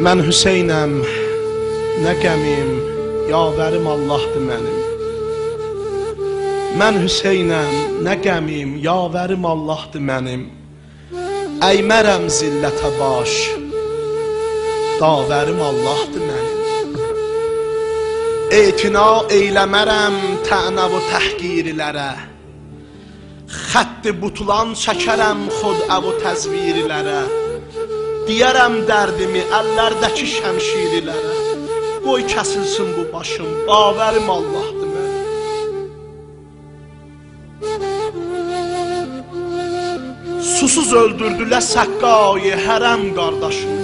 Mən Hüseynəm, nə qəmim, yavərim Allahdır mənim. Mən Hüseynəm, nə qəmim, yavərim Allahdır mənim. Əymərəm zillətə baş, davərim Allahdır mənim. Etina eyləmərəm tənəv və təhqirlərə. Xətti butulan çəkərəm xudəv və təzvirlərə. Deyərəm dərdimi əllərdəki şəmşirilərə. Qoy kəsilsin bu başım, bavərim Allahdır mənim. Susuz öldürdülər Səqqayı hərəm qardaşım.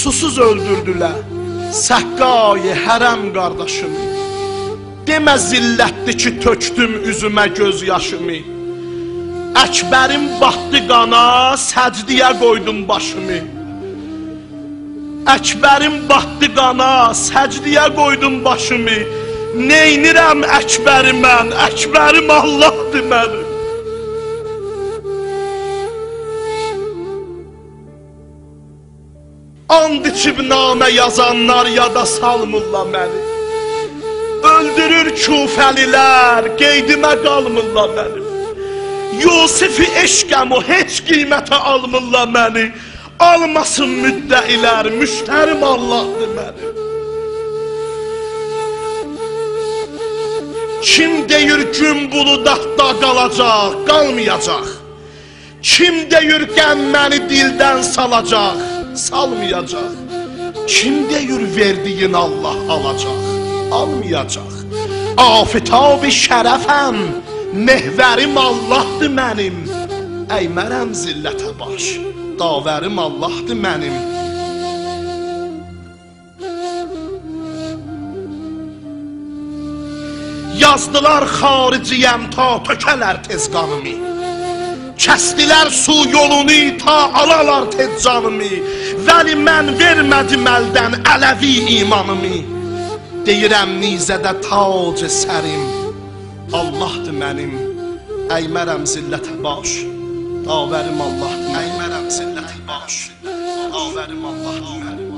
Susuz öldürdülər Səqqayı hərəm qardaşım. Demə zillətdir ki, tökdüm üzümə göz yaşımı. Əkbərim batdı qana, səcdiyə qoydum başımı. Əkbərim batdı qana, səcdiyə qoydum başımı. Neynirəm Əkbəri mən, Əkbərim Allahdır mənim. And içib namə yazanlar yada salmırlar məni. Öldürür küfəlilər, qeydimə qalmırlar mənim. Yusifi eşqəm o heç qiymətə almırlar məni. Almasın müddəilər, müştərim Allahdır mənim. Kim deyir gün buludaqda qalacaq, qalmayacaq. Kim deyir qəm məni dildən salacaq, salmayacaq. Kim deyir verdiyin Allah alacaq, almayacaq. Afitab-ı şərəfəm, mehvərim Allahdır mənim. Əymərəm zillətə baş, davərim Allahdır mənim. Yazdılar xariciyəm ta tökələr tez qanımı. Kəstilər su yolunu ta alalar tez canımı. Vəli mən vermədim əldən ələvi imanımı. Deyirəm nizədə tac sərim. Allahdır mənim. Əymərəm zillətə baş. Davərim Allahdır. Əymərəm zillətə baş. Davərim Allahdır mənim.